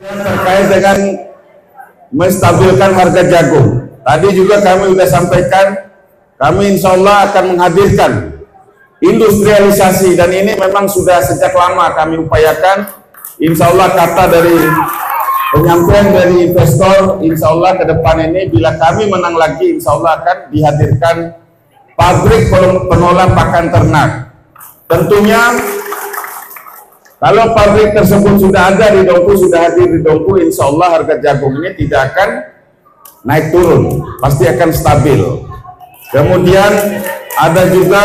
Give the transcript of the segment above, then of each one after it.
terkait dengan menstabilkan harga jagung. Tadi juga kami sudah sampaikan, kami insya Allah akan menghadirkan industrialisasi dan ini memang sudah sejak lama kami upayakan. Insya Allah kata dari penyampaian dari investor, insya Allah ke depan ini bila kami menang lagi, insya Allah akan dihadirkan pabrik pengolah pakan ternak. Tentunya kalau pabrik tersebut sudah ada di Dongku, sudah hadir di Dongku, insya Allah harga jagung ini tidak akan naik turun, pasti akan stabil. Kemudian ada juga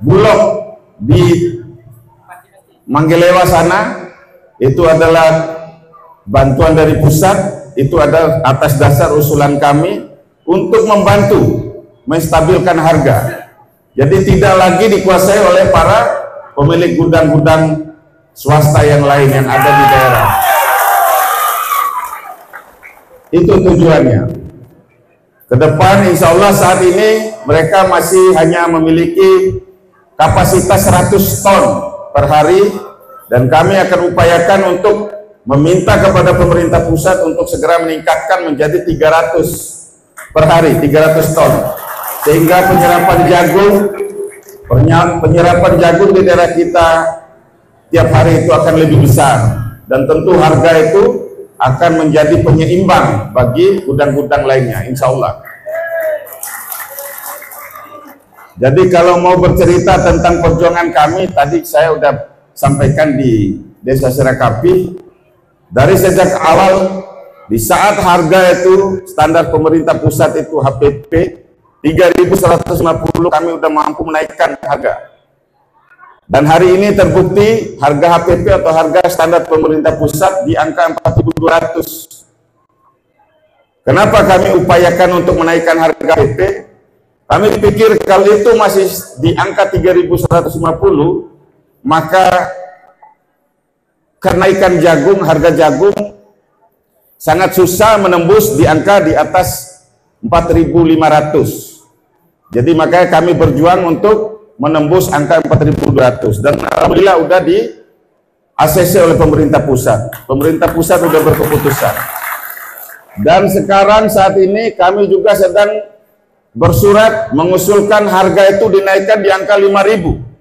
bulog di Manggelewa sana, itu adalah bantuan dari pusat, itu ada atas dasar usulan kami untuk membantu menstabilkan harga. Jadi tidak lagi dikuasai oleh para pemilik gudang-gudang swasta yang lain yang ada di daerah. Itu tujuannya. Ke depan insya Allah saat ini mereka masih hanya memiliki kapasitas 100 ton per hari dan kami akan upayakan untuk meminta kepada pemerintah pusat untuk segera meningkatkan menjadi 300 per hari, 300 ton. Sehingga penyerapan jagung penyerapan jagung di daerah kita tiap hari itu akan lebih besar. Dan tentu harga itu akan menjadi penyeimbang bagi gudang-gudang lainnya insya Allah. Jadi kalau mau bercerita tentang perjuangan kami tadi saya sudah sampaikan di desa Serakapi dari sejak awal di saat harga itu standar pemerintah pusat itu HPP 3150 kami sudah mampu menaikkan harga dan hari ini terbukti harga HPP atau harga standar pemerintah pusat di angka 4.200. Kenapa kami upayakan untuk menaikkan harga HPP? Kami pikir kalau itu masih di angka 3.150, maka kenaikan jagung, harga jagung sangat susah menembus di angka di atas 4.500. Jadi makanya kami berjuang untuk menembus angka 4.200 dan alhamdulillah udah di ACC oleh pemerintah pusat. Pemerintah pusat sudah berkeputusan. Dan sekarang saat ini kami juga sedang bersurat mengusulkan harga itu dinaikkan di angka 5.000.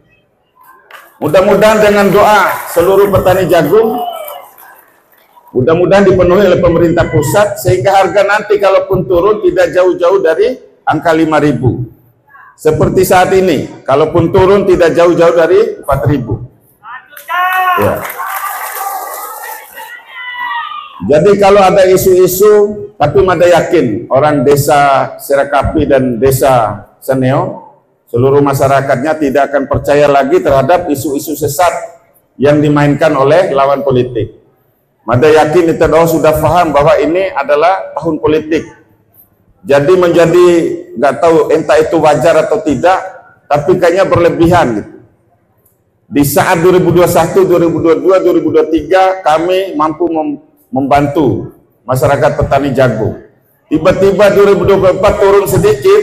Mudah-mudahan dengan doa seluruh petani jagung mudah-mudahan dipenuhi oleh pemerintah pusat sehingga harga nanti kalaupun turun tidak jauh-jauh dari angka 5.000. Seperti saat ini, kalaupun turun tidak jauh-jauh dari 4000. Ya. Jadi kalau ada isu-isu, tapi Mada yakin orang desa Serakapi dan desa Seneo, seluruh masyarakatnya tidak akan percaya lagi terhadap isu-isu sesat yang dimainkan oleh lawan politik. Mada yakin itu sudah paham bahwa ini adalah tahun politik jadi menjadi nggak tahu entah itu wajar atau tidak, tapi kayaknya berlebihan gitu. Di saat 2021, 2022, 2023 kami mampu mem membantu masyarakat petani jagung. Tiba-tiba 2024 turun sedikit,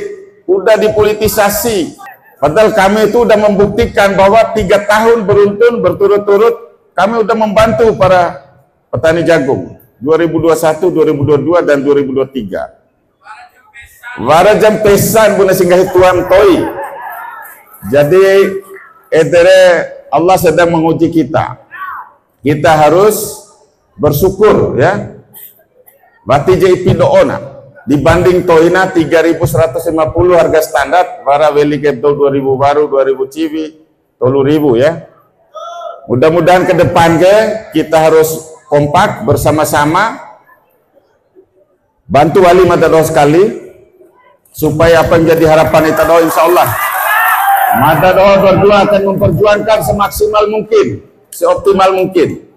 udah dipolitisasi. Padahal kami itu udah membuktikan bahwa tiga tahun beruntun berturut-turut kami udah membantu para petani jagung 2021, 2022 dan 2023. Warajam pesan buna singgah tuan toi. Jadi etere Allah sedang menguji kita. Kita harus bersyukur ya. Berarti JP doona dibanding toina 3150 harga standar para weli kepto 2000 baru 2000 civi 3000 ya. Mudah-mudahan ke depan ke kita harus kompak bersama-sama bantu wali mata sekali supaya apa yang jadi harapan kita doa insya Allah mata doa berdua akan memperjuangkan semaksimal mungkin seoptimal mungkin